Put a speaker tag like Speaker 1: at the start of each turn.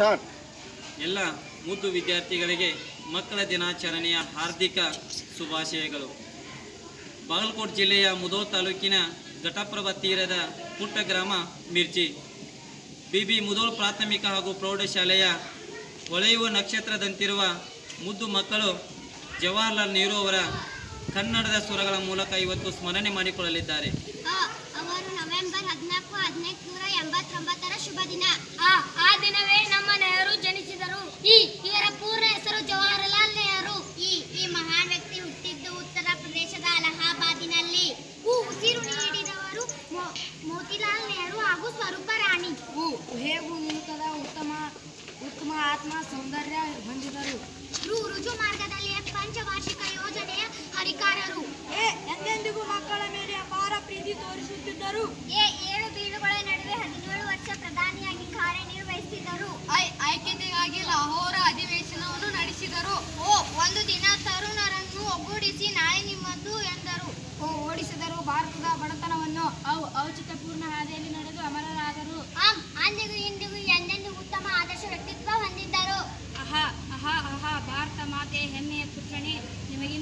Speaker 1: Start.
Speaker 2: ಎಲ್ಲ ಮುದ್ದು ವಿದ್ಯಾರ್ಥಿಗಳಿಗೆ ಮಕ್ಕಳ ದಿನಾಚರಣೆಯ ಹಾರ್ದಿಕ ಶುಭಾಶಯಗಳು. ಬಾಗಲಕೋಟೆ ಜಿಲ್ಲೆಯ ಮುದೋ ತಾಲೂಕಿನ ಘಟಪ್ರಭ ತೀರದ ಪುಟ್ಟ ಗ್ರಾಮ ಮಿರ್ಜಿ ಬಿಬಿ ಮುದೋಳ್ ಪ್ರಾಥಮಿಕ ಹಾಗೂ ಪ್ರೌಢಶಾಲೆಯ ಹೊಳೆಯುವ ನಕ್ಷತ್ರದಂತಿರುವ ಮುದ್ದು ಮಕ್ಕಳು ಜವಾಹರ್ಲಾಲ್ ನೆಹರು ಅವರ ಕನ್ನಡದ ಸ್ವರಗಳ ಮೂಲಕ ಇವತ್ತು ಸ್ಮರಣೆ ಮಾಡಿಕೊಳ್ಳಲಿದ್ದಾರೆ.
Speaker 3: ಆ, ಅವರು ನವೆಂಬರ್ ಹದಿನಾಲ್ಕು ಹದಿನೆಂಟು ನೂರ ಎಂಬತ್ತೊಂಬತ್ತರ ಶುಭ ದಿನ.
Speaker 4: ಆ ಆ ದಿನವೇ ನಮ್ಮ ನೆಹರು ಜನಿಸಿದರು.
Speaker 3: ಈ ಇವರ ಪೂರ್ಣ ಹೆಸರು ಜವಾಹರಲಾಲ್ ನೆಹರು. ಈ ಈ ಮಹಾನ್ ವ್ಯಕ್ತಿ ಹುಟ್ಟಿದ್ದು ಉತ್ತರ ಪ್ರದೇಶದ ಅಲಹಾಬಾದಿನಲ್ಲಿ. ಹೂ ಉಸಿರು ನೀಡಿದವರು ಮೋತಿಲಾಲ್ ನೆಹರು ಹಾಗೂ ಸ್ವರೂಪ ರಾಣಿ.
Speaker 4: ಹೂ ಹೇಗೂ ಉತ್ತಮ ಉತ್ತಮ ಆತ್ಮ ಸೌಂದರ್ಯ ಹೊಂದಿದರು.
Speaker 3: ರು ರುಜು ಮಾರ್ಗದಲ್ಲಿ ಪಂಚವಾರ್ಷಿಕ ಯೋಜನೆಯ ಹರಿಕಾರರು.
Speaker 4: ಏ ಎಂದೆಂದಿಗೂ ಮಕ್ಕಳ ಮೇಲೆ ಅಪಾರ ಪ್ರೀತಿ ತೋರಿಸುತ್ತಿದ್ದರು.
Speaker 3: ಏಳು
Speaker 4: ಓಡಿಸಿದರು ಭಾರತದ ಬಡತನವನ್ನು ಅವು ಔಚಿತ್ಯಪೂರ್ಣ ಹಾದಿಯಲ್ಲಿ ನಡೆದು ಅಮರರಾದರು.
Speaker 3: ಅಂದಿಗೂ ಇಂದಿಗೂ ಎಂದೆಂದು ಉತ್ತಮ ಆದರ್ಶ ವ್ಯಕ್ತಿತ್ವ ಹೊಂದಿದ್ದರು.
Speaker 4: ಅಹಾ ಅಹಾ ಅಹಾ ಭಾರತ ಮಾತೆ ಹೆಮ್ಮೆಯ ಪುತ್ರಣಿ. ನಿಮಗಿಂದು